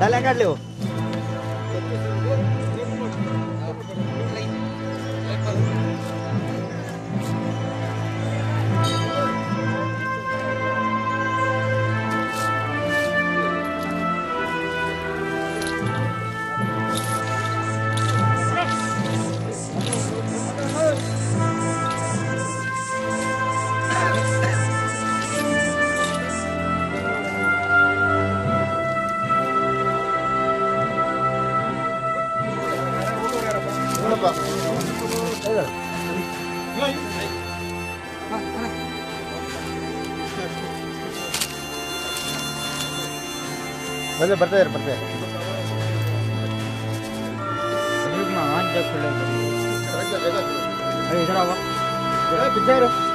Dale, Carlos. बंदे बढ़ते हैं बढ़ते हैं अरे इधर आओ अरे पिज़्ज़ा रो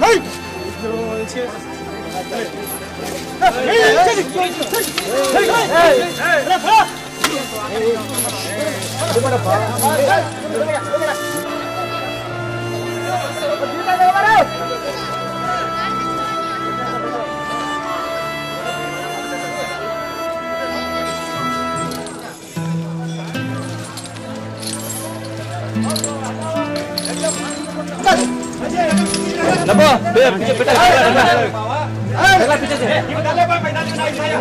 嘿一九七二三四五六七八九十十一十二十三十四十五十六十七十八十九二十二一二二二三二一 नब्बो पीछे पीछे अगला पीछे से ये बता ले कोई पैदाल नहीं आया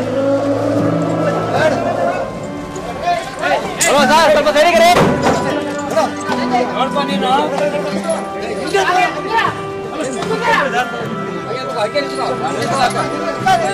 हेलो सर ಸ್ವಲ್ಪ ಸರಿ ಕರೆ ನೋಡ್ಪ ನೀನು ಹಾಗೆ ಹಾಗೆ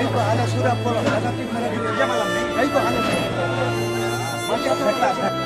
Aiko ana sura polo ana ti mana di jamalam ni Ayo, ana sura. Macam.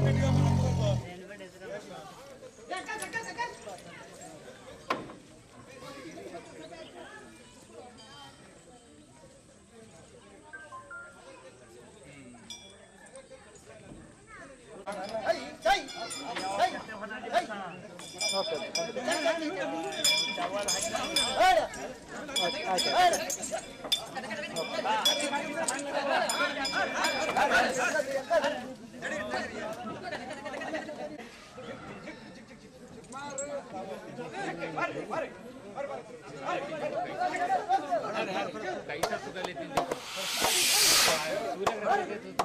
Right video.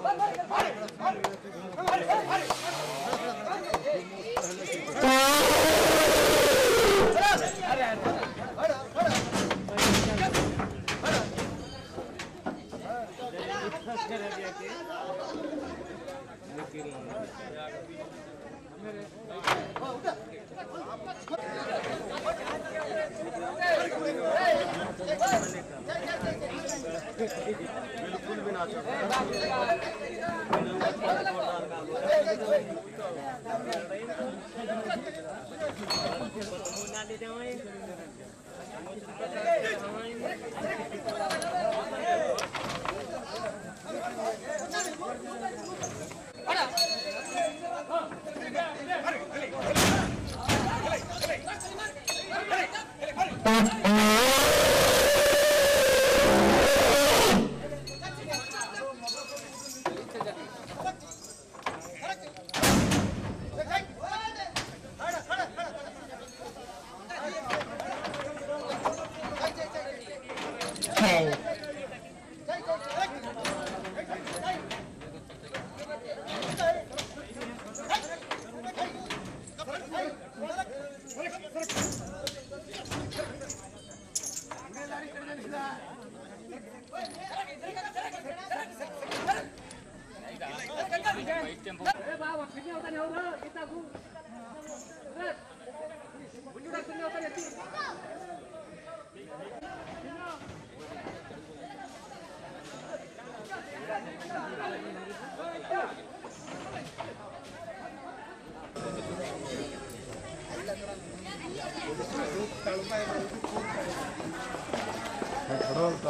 Hadi. Vou dar dedão aí. 돌아왔다.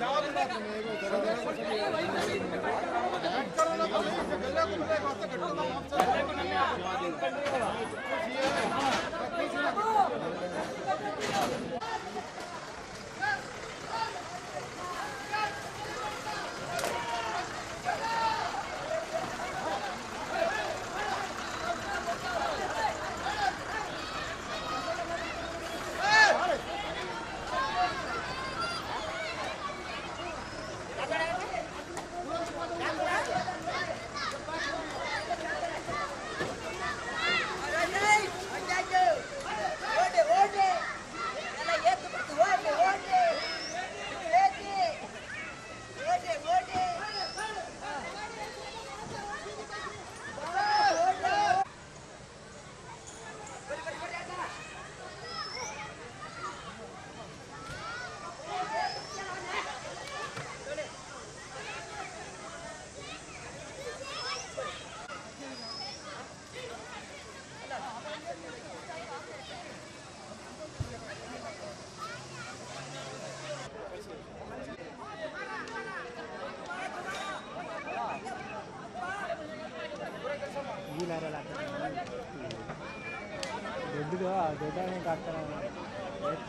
ಯಾವ್ದು डेटा में काट रहा हूँ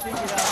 一起的